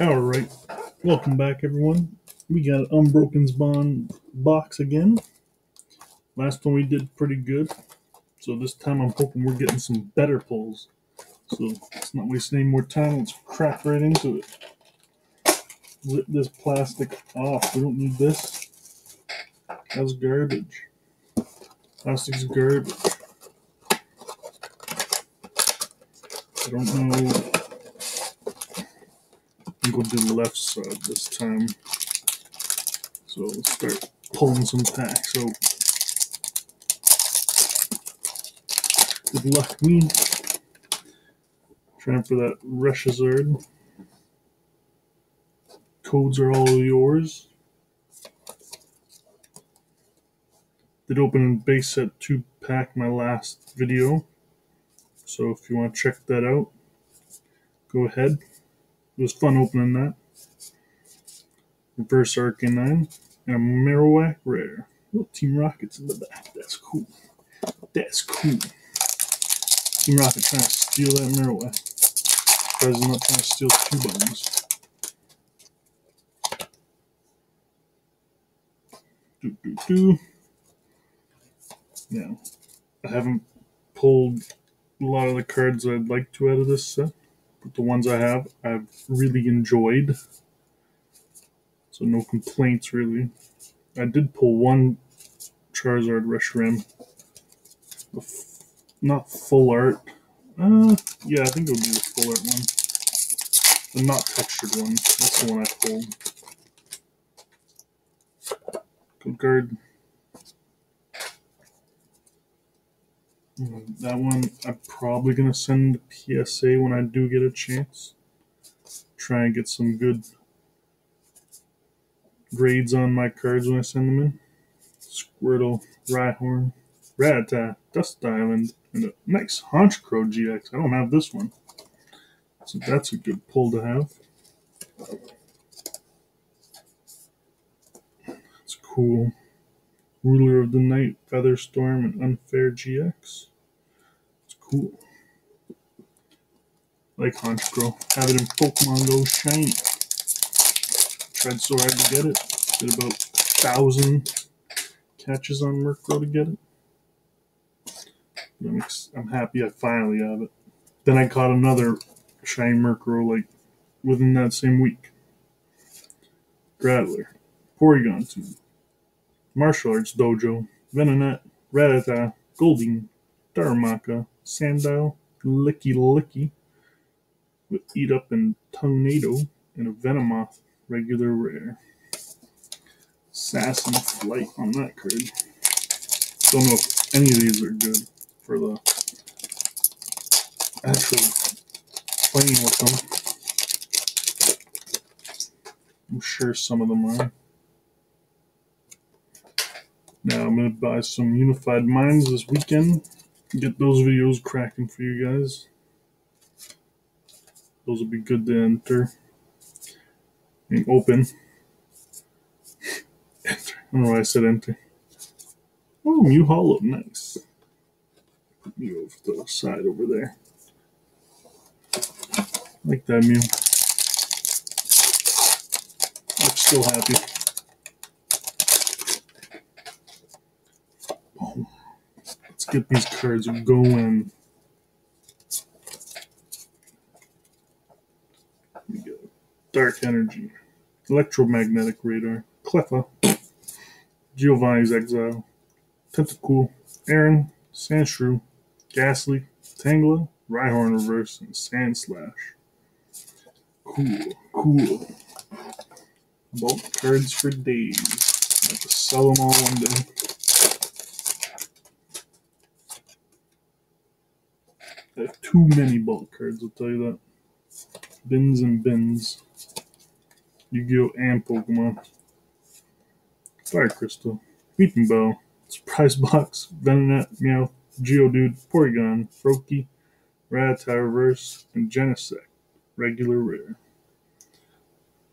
Alright, welcome back everyone. We got an Unbroken Bond box again. Last one we did pretty good. So this time I'm hoping we're getting some better pulls. So let's not waste any more time. Let's crack right into it. Rip this plastic off. We don't need this. That's garbage. Plastic's garbage. I don't know. Do the left side this time. So let's start pulling some packs out. Good luck, me. Trying for that Reshizard. Codes are all yours. Did open base set 2 pack my last video. So if you want to check that out, go ahead. It was fun opening that. Reverse Arcanine and a Marowak Rare. Little Team Rockets in the back. That's cool. That's cool. Team Rocket trying to steal that Marowak. Surprised I'm not trying to steal two bones. Do do do. Yeah, I haven't pulled a lot of the cards I'd like to out of this set, but the ones I have, I've really enjoyed. So no complaints really. I did pull one Charizard Reshiram, not full art. Uh, yeah, I think it would be the full art one. The not textured one. That's the one I pulled. Good card. Mm, that one I'm probably gonna send PSA when I do get a chance. Try and get some good grades on my cards when I send them in. Squirtle, Rhyhorn, Rattata, Dust Island, and a nice Honchkrow GX. I don't have this one. So that's a good pull to have. It's cool. Ruler of the Night, Featherstorm, and Unfair GX. It's cool. Like Honchkrow. Have it in Pokemon Go Shiny. Tried so hard to get it. Did about a thousand catches on Murkrow to get it. I'm, I'm happy I finally have it. Then I caught another shiny Murkrow like within that same week. Grattler, Porygon 2, Martial Arts Dojo, Venonat, Rattata, Goldeen, Darumaka, Sandile, Lickilicky, with Eat Up and Tornado, and a Venomoth regular rare. Sass and Flight on that card. Don't know if any of these are good for the actual playing with them. I'm sure some of them are. Now I'm gonna buy some Unified Minds this weekend. Get those videos cracking for you guys. Those will be good to enter. And open. enter. I don't know why I said enter. Oh, Mew Holo, nice. Put Mew over to the side over there. like that Mew. I'm still happy. Get these cards going. We go. Dark Energy, Electromagnetic Radar, Cleffa, Giovanni's Exile, Tentacool, Aron, Sandshrew, Gastly, Tangela, Rhyhorn Reverse, and Sandslash. Cool, cool. Bulk cards for days. I have to sell them all one day. I have too many bulk cards, I'll tell you that. Bins and bins. Yu-Gi-Oh! and Pokemon. Fire Crystal. Weepinbell. Surprise Box. Venonat, Meow, Geodude, Porygon, Froakie, Rattata Reverse, and Genesect. Regular rare.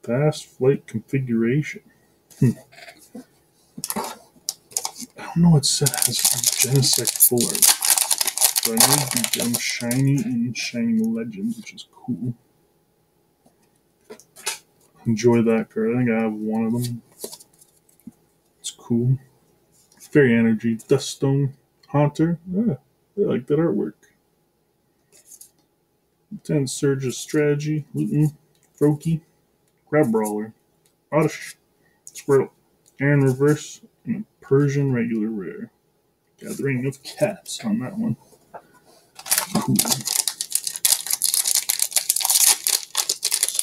Fast flight configuration. Hmm. I don't know what set has Genesect art. So I know you can shiny and shiny legend, which is cool. enjoy that card. I think I have one of them. It's cool. Fairy Energy, Dusk Stone, Haunter. Yeah, I like that artwork. 10 Surge's Strategy, Luton, Froakie, Crabrawler, Oddish, Squirtle, Aron Reverse, and a Persian Regular Rare. Gathering of Cats on that one. I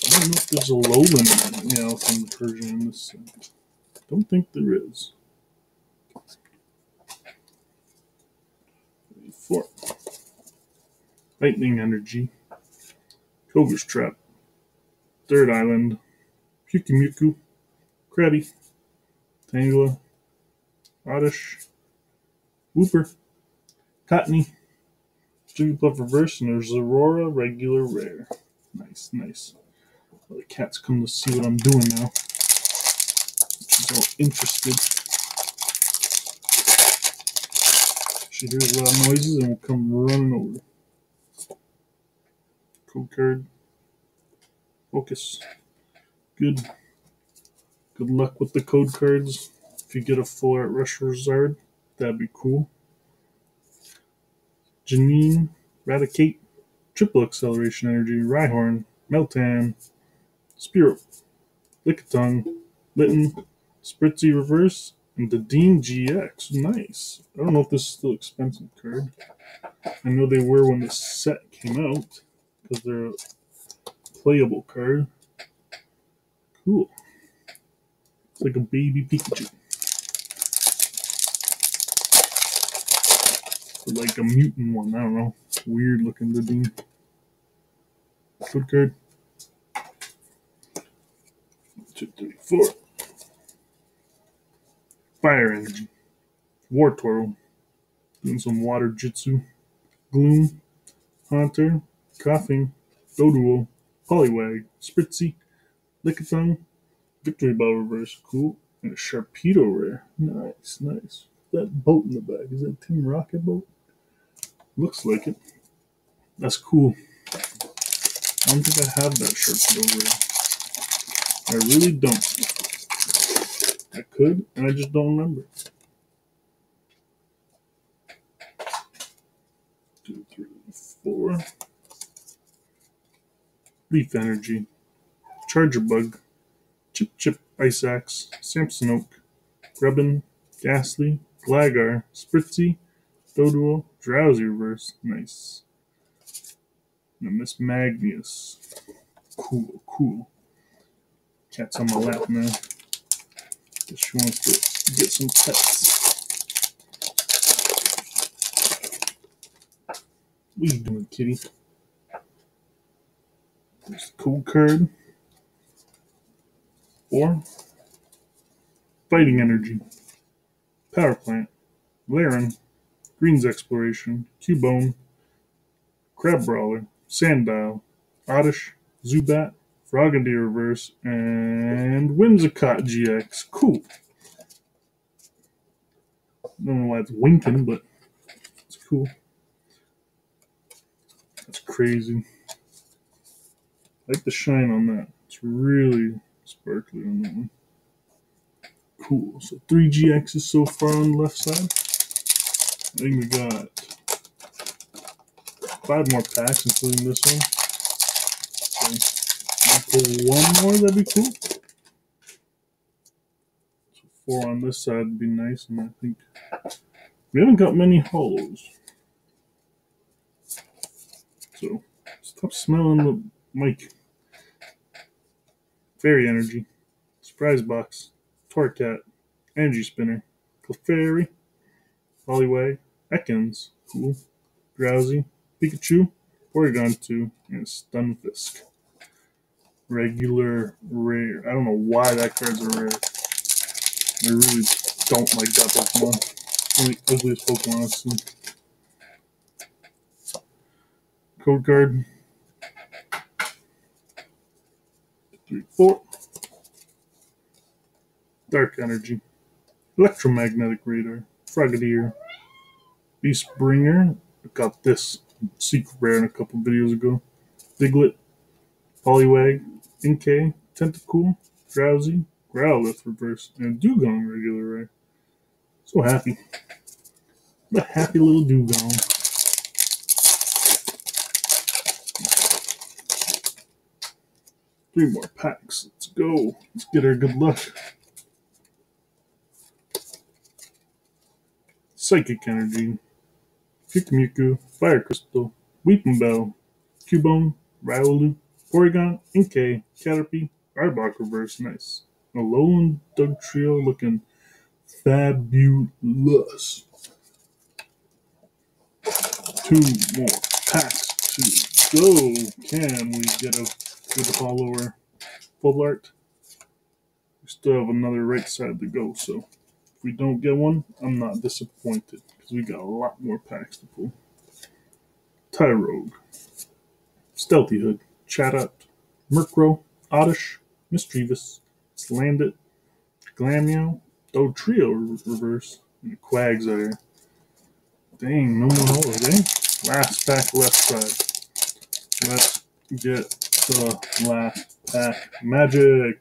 don't know if there's a low limit, you know, from Persian this. Don't think there is. Four. Lightning Energy. Koga's Trap. Third Island. Pyukumuku. Krabby. Tangela. Oddish. Wooper. Cottonee. Jigglypuff Reverse, and there's Aurora Regular Rare. Nice, nice. Well, the cats come to see what I'm doing now. She's all interested. She hears a lot of noises and will come running over. Code card. Focus. Good. Good luck with the code cards. If you get a full art Reshizard, that'd be cool. Janine, Raticate, Triple Acceleration Energy, Rhyhorn, Meltan, Spearow, Lickitung, Litten, Spritzee Reverse, and Dedenne GX. Nice. I don't know if this is still expensive card. I know they were when the set came out because they're a playable card. Cool. It's like a baby Pikachu. Like a mutant one. I don't know. Weird looking Dean. Good card. Two, three, four. Fire Energy. Wartortle. Doing some water jitsu. Gloom. Haunter. Koffing. Doduo. Poliwag. Spritzee. Lickitung. Victreebel Reverse. Cool. And a Sharpedo Rare. Nice, nice. That boat in the back. Is that Team Rocket boat? Looks like it. That's cool. I don't think I have that Sharpedo Rare. I really don't. I could, and I just don't remember. Two, three, four. Leaf Energy. Charjabug. Chip Chip Ice Axe. Samsonite. Grubbin. Gastly. Gligar. Spritzee. Doduo. Drowzee Reverse. Nice. A Mismagius. Cool, cool. Cat's on my lap now. Guess she wants to get some pets. What are you doing, kitty? There's the code card. Four. Fighting Energy. Power Plant. Laren. Greens Exploration. Cubone. Crabrawler. Sandile. Oddish. Zubat. Frogadier Reverse, and Whimsicott GX. Cool. I Don't know why it's winking, but it's cool. That's crazy. I like the shine on that. It's really sparkly on that one. Cool. So three GXs so far on the left side. I think we got five more packs, including this one. So pull one more, that'd be cool. So four on this side would be nice, and I think we haven't got many hollows. So stop smelling the mic. Fairy Energy, Surprise Box, Torracat, Energy Spinner, Clefairy, Poliwag, Ekans, cool, Drowzee, Pikachu, Porygon 2, and Stunfisk regular rare. I don't know why that card's a rare. I really don't like that Pokemon. One of the ugliest Pokemon I've seen. Code card. Three, four. Dark Energy. Electromagnetic Radar. Frogadier. Beast Bringer. I got this secret rare in a couple videos ago. Diglett. Poliwag. Inkay, Tentacool, Drowzee, Growlithe reverse, and Dewgong regular rare. So happy. A happy little Dewgong. Three more packs. Let's go. Let's get our good luck. Psychic Energy, Pyukumuku, Fire Crystal, Weepinbell, Cubone, Riolu, Porygon, Inkay, Caterpie, Arbok Reverse, nice. Alolan Dugtrio looking fabulous. Two more packs to go. Can we get a good follower full art? We still have another right side to go, so if we don't get one, I'm not disappointed we got a lot more packs to pull. Tyrogue, Stealthy Hood, Chatot, Murkrow, Oddish, Mischievous, Salandit, Glameow, Dugtrio reverse, and Quagsire. Dang, no more holes, eh? Last pack left side. Let's get the last pack. Magic.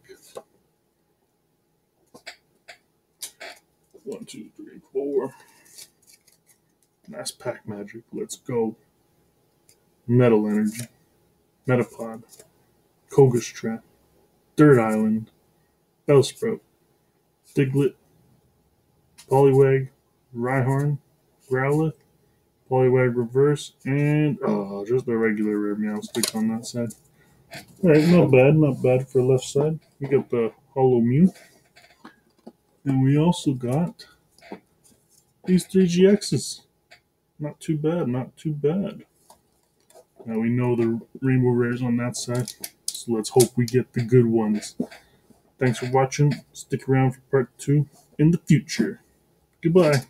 One, two, three, four. Last pack magic. Let's go. Metal Energy. Metapod. Koga's Trap. Dirt Island. Bellsprout. Diglett. Poliwag. Rhyhorn. Growlithe. Poliwag Reverse. And, oh, just a regular rare Meowstic on that side. Alright, not bad, not bad for left side. We got the Holo Mew. And we also got these three GXs. Not too bad, not too bad. Now we know the rainbow rares on that side, so let's hope we get the good ones. Thanks for watching. Stick around for part two in the future. Goodbye.